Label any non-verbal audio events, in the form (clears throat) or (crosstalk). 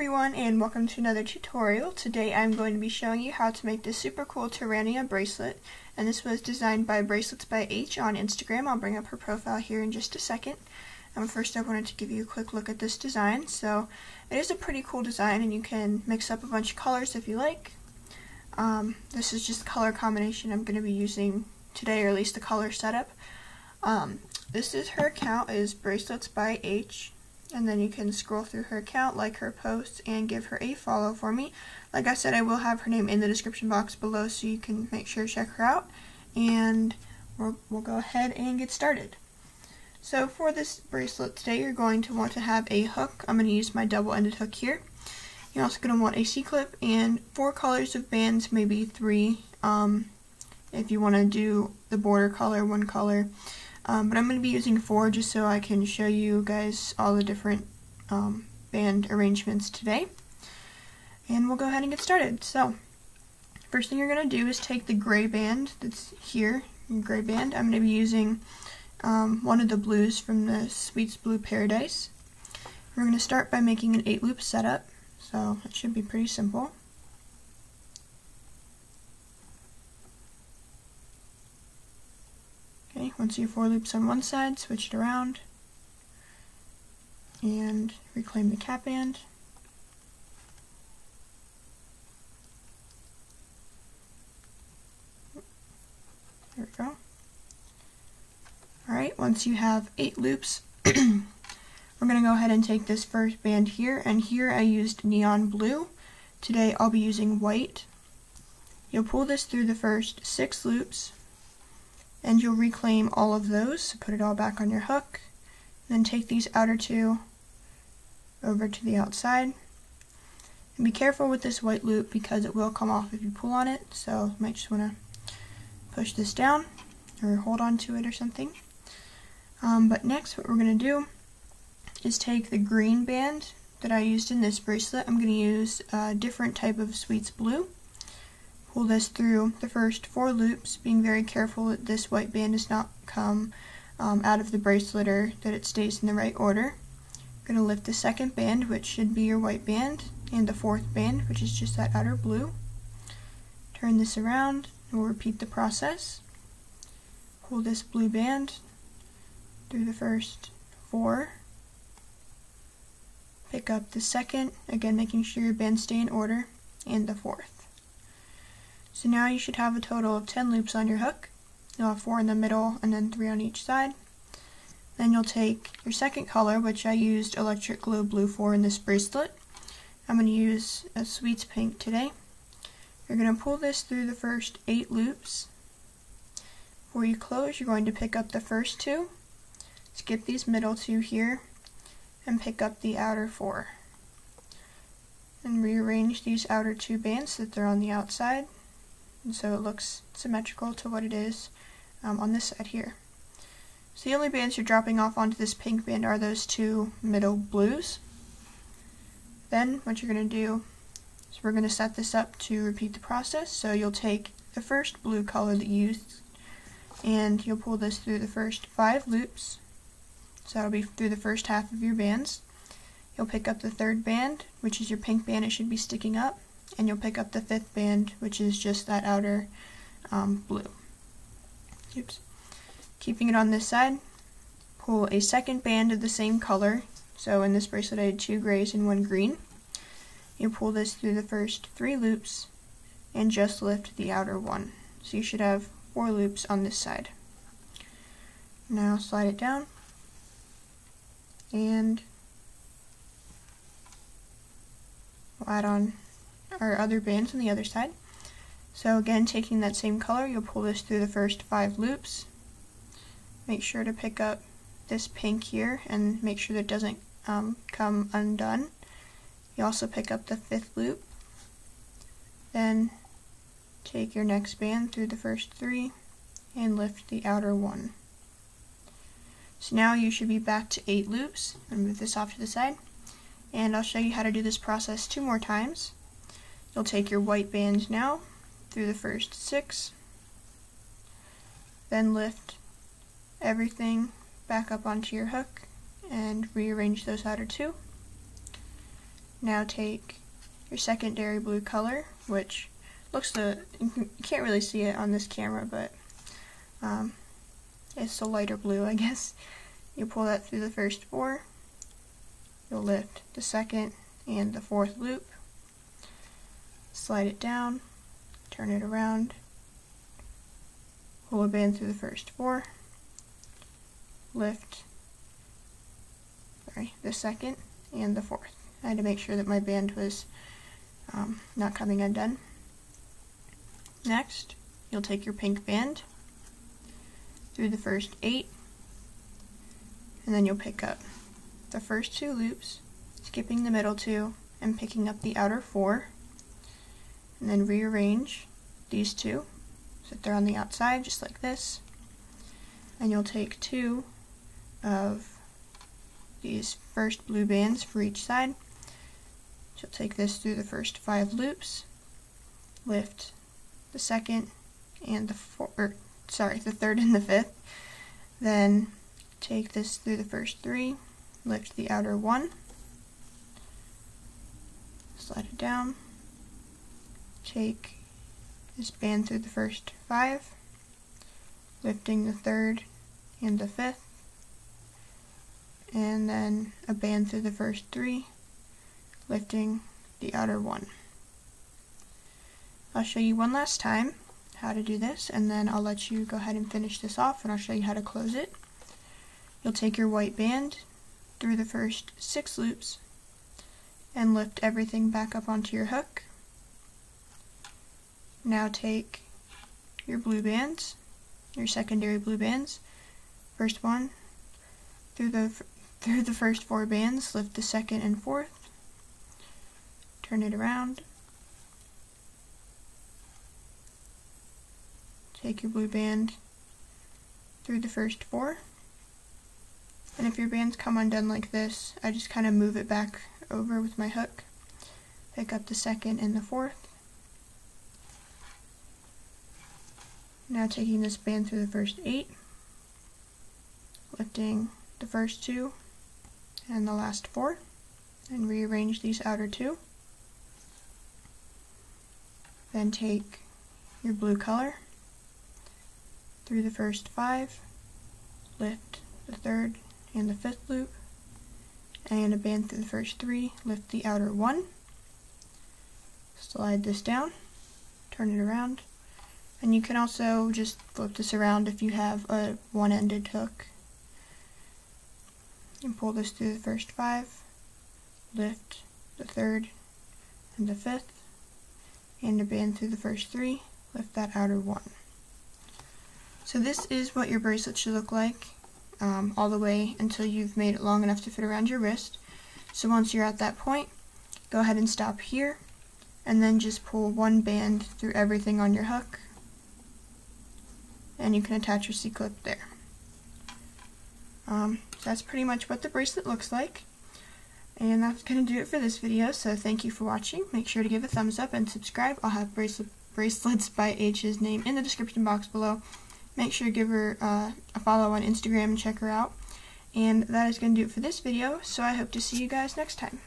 everyone and welcome to another tutorial. Today I'm going to be showing you how to make this super cool Terrania bracelet and this was designed by Bracelets by H on Instagram. I'll bring up her profile here in just a second. Um, first I wanted to give you a quick look at this design. So it is a pretty cool design and you can mix up a bunch of colors if you like. Um, this is just the color combination I'm going to be using today or at least the color setup. Um, this is her account is Bracelets by H and then you can scroll through her account, like her posts, and give her a follow for me. Like I said, I will have her name in the description box below so you can make sure to check her out, and we'll, we'll go ahead and get started. So for this bracelet today, you're going to want to have a hook. I'm going to use my double-ended hook here. You're also going to want a C-clip and four colors of bands, maybe three, um, if you want to do the border color, one color. Um, but I'm going to be using four just so I can show you guys all the different um, band arrangements today. And we'll go ahead and get started. So, first thing you're going to do is take the gray band that's here, gray band. I'm going to be using um, one of the blues from the Sweets Blue Paradise. We're going to start by making an 8 loop setup, so it should be pretty simple. Once you have four loops on one side, switch it around and reclaim the cap band. There we go. Alright, once you have eight loops, (clears throat) we're going to go ahead and take this first band here, and here I used neon blue. Today I'll be using white. You'll pull this through the first six loops, and you'll reclaim all of those, so put it all back on your hook, then take these outer two over to the outside. And be careful with this white loop because it will come off if you pull on it, so you might just want to push this down or hold on to it or something. Um, but next what we're going to do is take the green band that I used in this bracelet. I'm going to use a different type of Sweets Blue pull this through the first four loops, being very careful that this white band does not come um, out of the bracelet or that it stays in the right order. I'm going to lift the second band, which should be your white band, and the fourth band, which is just that outer blue. Turn this around, and we'll repeat the process. Pull this blue band through the first four. Pick up the second, again making sure your bands stay in order, and the fourth. So now you should have a total of 10 loops on your hook. You'll have 4 in the middle and then 3 on each side. Then you'll take your second color, which I used Electric Glow Blue for in this bracelet. I'm going to use a Sweets Pink today. You're going to pull this through the first 8 loops. Before you close, you're going to pick up the first two, skip these middle two here, and pick up the outer four. And rearrange these outer two bands so that they're on the outside and so it looks symmetrical to what it is um, on this side here. So the only bands you're dropping off onto this pink band are those two middle blues. Then what you're going to do is we're going to set this up to repeat the process. So you'll take the first blue color that you used and you'll pull this through the first five loops. So that'll be through the first half of your bands. You'll pick up the third band, which is your pink band, it should be sticking up and you'll pick up the fifth band, which is just that outer um, blue. Oops. Keeping it on this side, pull a second band of the same color. So in this bracelet I had two grays and one green. You pull this through the first three loops and just lift the outer one. So you should have four loops on this side. Now slide it down and we'll add on our other bands on the other side. So again, taking that same color, you'll pull this through the first five loops. Make sure to pick up this pink here and make sure that doesn't um, come undone. You also pick up the fifth loop. Then take your next band through the first three and lift the outer one. So now you should be back to eight loops. i move this off to the side. And I'll show you how to do this process two more times. You'll take your white band now through the first six, then lift everything back up onto your hook and rearrange those outer two. Now take your secondary blue color, which looks to, you can't really see it on this camera, but um, it's a lighter blue, I (laughs) guess. You pull that through the first four, you'll lift the second and the fourth loop, slide it down, turn it around, pull a band through the first four, lift sorry, the second and the fourth. I had to make sure that my band was um, not coming undone. Next, you'll take your pink band through the first eight, and then you'll pick up the first two loops, skipping the middle two, and picking up the outer four, and then rearrange these two so that they're on the outside, just like this. And you'll take two of these first blue bands for each side. So take this through the first five loops, lift the second and the four, or, sorry, the third and the fifth. Then take this through the first three, lift the outer one, slide it down, take this band through the first five, lifting the third and the fifth, and then a band through the first three, lifting the outer one. I'll show you one last time how to do this and then I'll let you go ahead and finish this off and I'll show you how to close it. You'll take your white band through the first six loops and lift everything back up onto your hook. Now take your blue bands, your secondary blue bands, first one through the (laughs) through the first four bands, lift the second and fourth, turn it around, take your blue band through the first four, and if your bands come undone like this, I just kind of move it back over with my hook, pick up the second and the fourth, now taking this band through the first eight, lifting the first two and the last four and rearrange these outer two. Then take your blue color through the first five, lift the third and the fifth loop, and a band through the first three, lift the outer one, slide this down, turn it around, and you can also just flip this around if you have a one-ended hook and pull this through the first five, lift the third and the fifth, and a band through the first three, lift that outer one. So this is what your bracelet should look like um, all the way until you've made it long enough to fit around your wrist. So once you're at that point, go ahead and stop here and then just pull one band through everything on your hook and you can attach your C-clip there. Um, so that's pretty much what the bracelet looks like. And that's going to do it for this video, so thank you for watching. Make sure to give a thumbs up and subscribe. I'll have bracelet, (laughs) bracelets by H's name in the description box below. Make sure to give her uh, a follow on Instagram and check her out. And that is going to do it for this video, so I hope to see you guys next time.